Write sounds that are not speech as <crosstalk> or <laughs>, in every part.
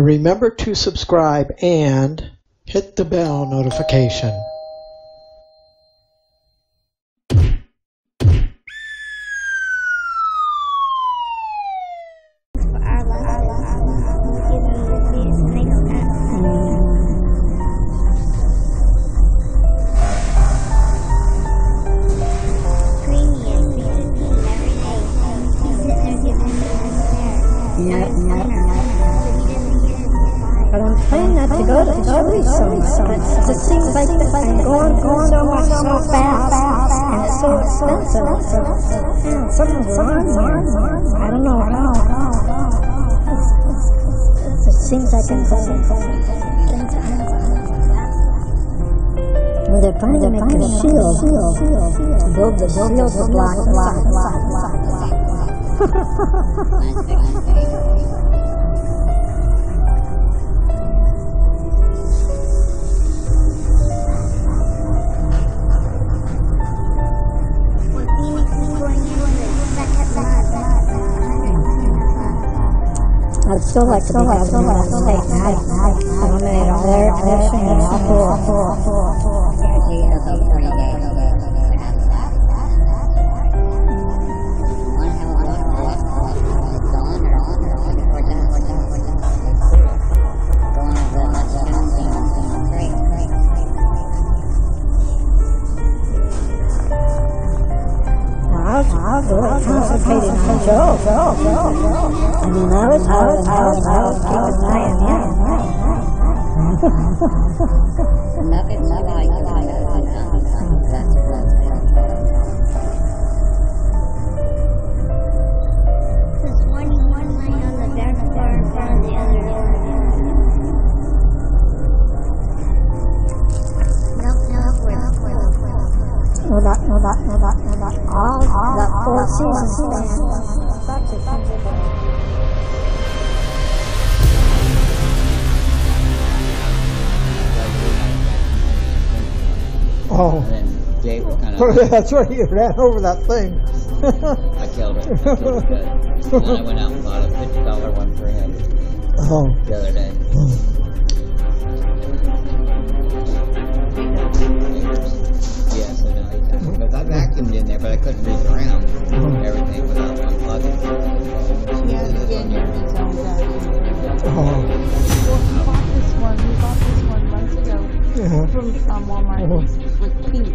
Remember to subscribe and hit the bell notification. Something's wrong here. I don't know how. It seems like I'm going. They're trying to make a shield. Build the shield to block, block, block, <laughs> block, still like to be having a steak night. Eliminate all air pollution and all Wow, really concentrating on Joe, Joe, Joe. I mean, I was, I was, I was, I was keeping an eye on him. There's Oh, And then Dave kind of, <laughs> that's right. You ran over that thing. I killed it. <laughs> I killed it good. And then I went out and bought a fifty dollar one for him oh, the other day. Hmm. Yes, I know. Because I vacuumed in there, but I couldn't move around oh. <laughs> from um, Walmart with pink.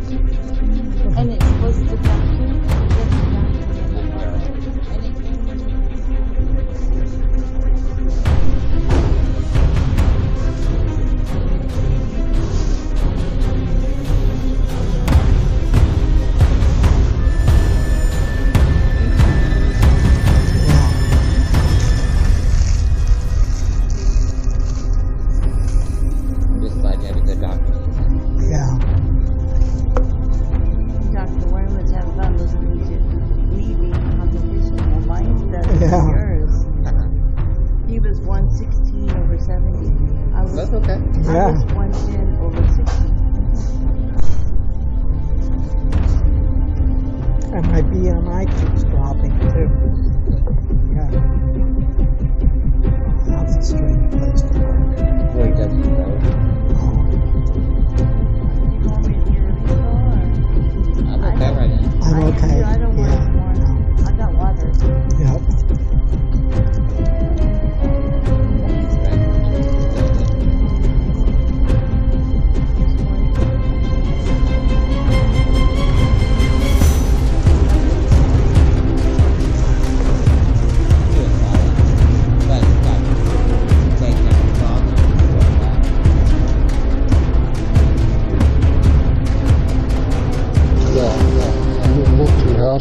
And it's supposed to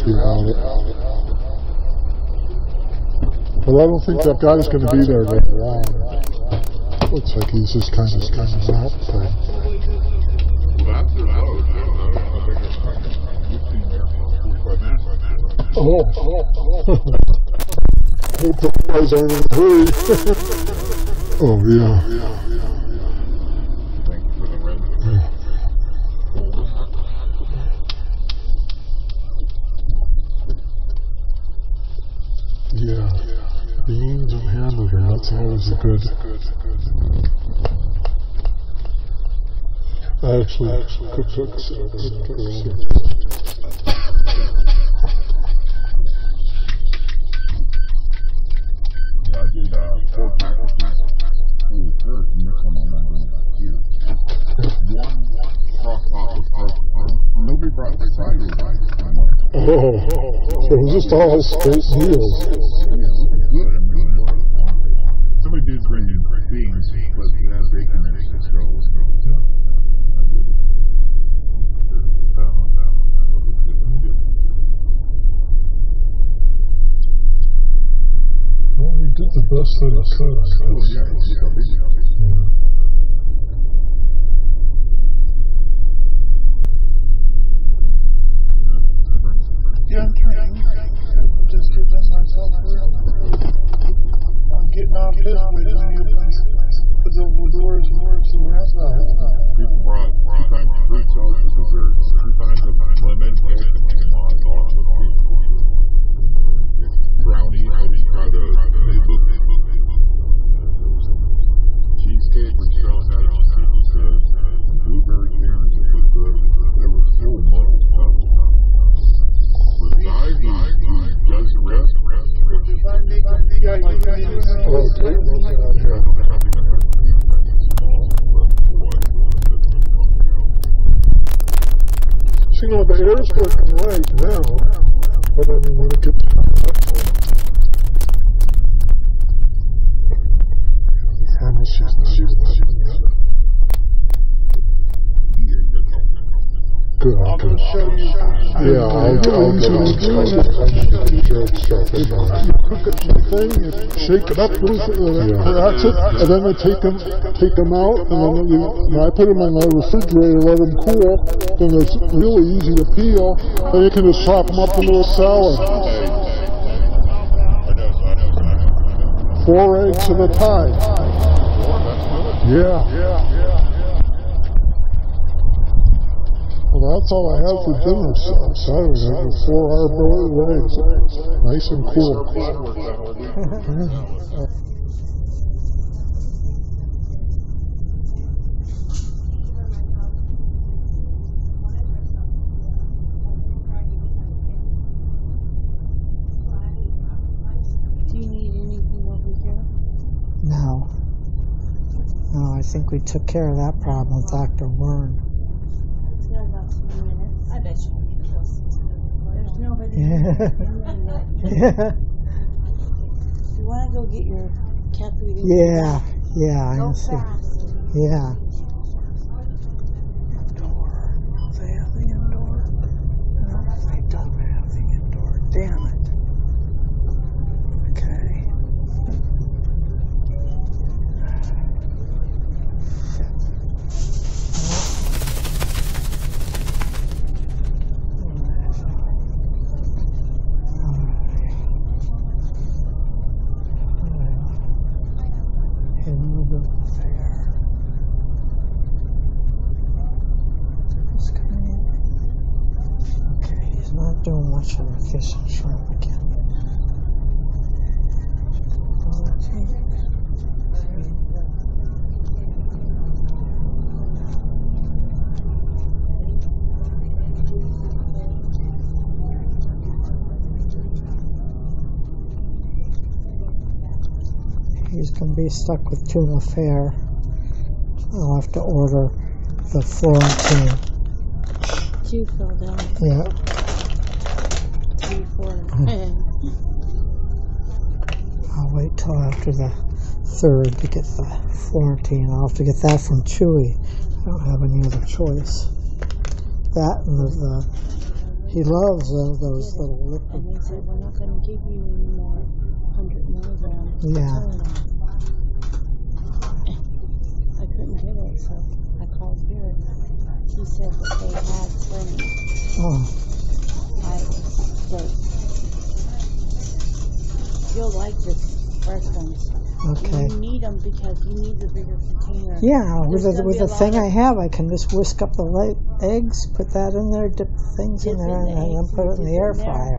happy about it. But I don't think that guy's going to be there very long. Looks like he's just kind of kind of out thing. <laughs> Oh, the boys aren't in a hurry. <laughs> oh yeah. And hand event. That's always a good. I actually could cook. Yeah, I did uh, four packages. Holy shit, you missed on that here. One cross out was. Nobody brought the cider back. Oh, so it was just all space meals. Yeah, I'm trying. I'm just giving myself room. I'm getting off his way you know, the air's working right now, but I mean, when it gets the pharmacy's not even open yet. Good, I'm okay. going to show you. Yeah, I'll, I'll get on Jared stuff and, uh, you cook it in the thing, you shake it up little bit, and then cracks it, and then they take them, take them out, and then you, and I put them in the refrigerator, let them cool, then it's really easy to peel, and you can just chop them up into a salad. Four eggs at a time. Yeah. Well, that's all I have for dinner Sa- Saturday night was four hard-boiled eggs, nice and cool. Do you need anything over here? No. No, I think we took care of that problem with Dr. Wern. It's got about twenty minutes. I bet you can get close to There's nobody. Yeah. yeah. You wanna go get your cat food? and- Yeah. Yeah. I Go can see. fast. Yeah. Indoor. They have the indoor. No, they don't have the indoor. Damn doing much of the fish and shrimp again. He's going to be stuck with tuna fare. I'll have to order the Florentine. Two fell down. Yeah. I'll wait till after the third to get the Florentine. I'll have to get that from Chewy. I don't have any other choice. That and the, the he loves uh, those little and liquid. they said, we're not gonna give you any more hundred milligrams. Yeah. I couldn't get it, so I called Barry. He said that they had plenty. Oh, I said, you'll like this fresh ones. okay. You need them because you need the bigger container. Yeah, with the, with the thing I have, I can just whisk up the light eggs, put that in there, dip the things in in there, the and then put it in the air in fryer.